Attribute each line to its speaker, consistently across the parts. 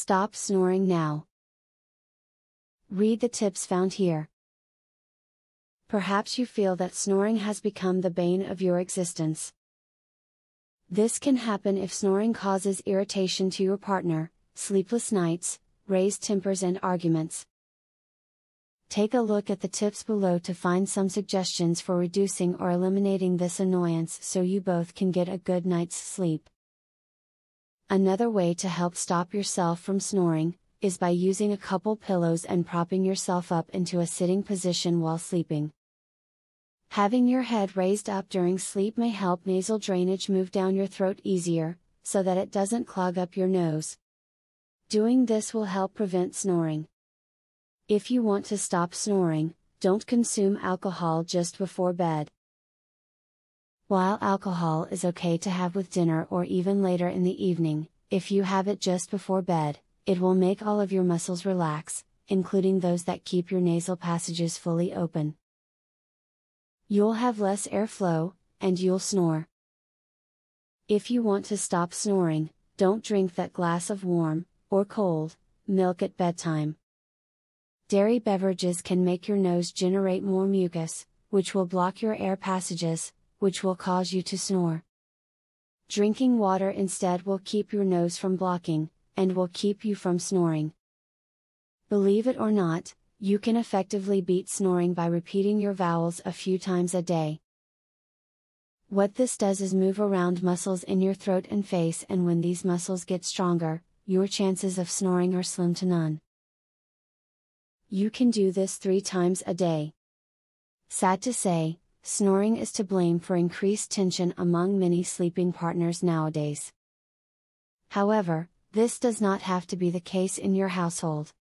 Speaker 1: Stop snoring now. Read the tips found here. Perhaps you feel that snoring has become the bane of your existence. This can happen if snoring causes irritation to your partner, sleepless nights, raised tempers, and arguments. Take a look at the tips below to find some suggestions for reducing or eliminating this annoyance so you both can get a good night's sleep. Another way to help stop yourself from snoring is by using a couple pillows and propping yourself up into a sitting position while sleeping. Having your head raised up during sleep may help nasal drainage move down your throat easier, so that it doesn't clog up your nose. Doing this will help prevent snoring. If you want to stop snoring, don't consume alcohol just before bed. While alcohol is okay to have with dinner or even later in the evening, if you have it just before bed, it will make all of your muscles relax, including those that keep your nasal passages fully open. You'll have less airflow, and you'll snore. If you want to stop snoring, don't drink that glass of warm, or cold, milk at bedtime. Dairy beverages can make your nose generate more mucus, which will block your air passages, which will cause you to snore. Drinking water instead will keep your nose from blocking, and will keep you from snoring. Believe it or not, you can effectively beat snoring by repeating your vowels a few times a day. What this does is move around muscles in your throat and face, and when these muscles get stronger, your chances of snoring are slim to none. You can do this three times a day. Sad to say, snoring is to blame for increased tension among many sleeping partners nowadays. However, this does not have to be the case in your household.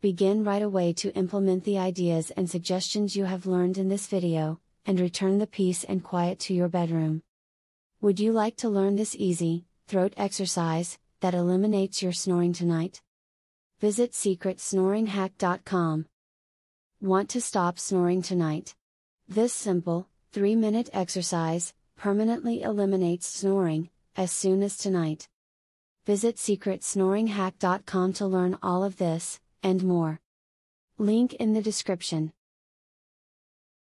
Speaker 1: Begin right away to implement the ideas and suggestions you have learned in this video, and return the peace and quiet to your bedroom. Would you like to learn this easy, throat exercise, that eliminates your snoring tonight? Visit secretsnoringhack.com. Want to stop snoring tonight? This simple, 3 minute exercise permanently eliminates snoring as soon as tonight. Visit secretsnoringhack.com to learn all of this and more. Link in the description.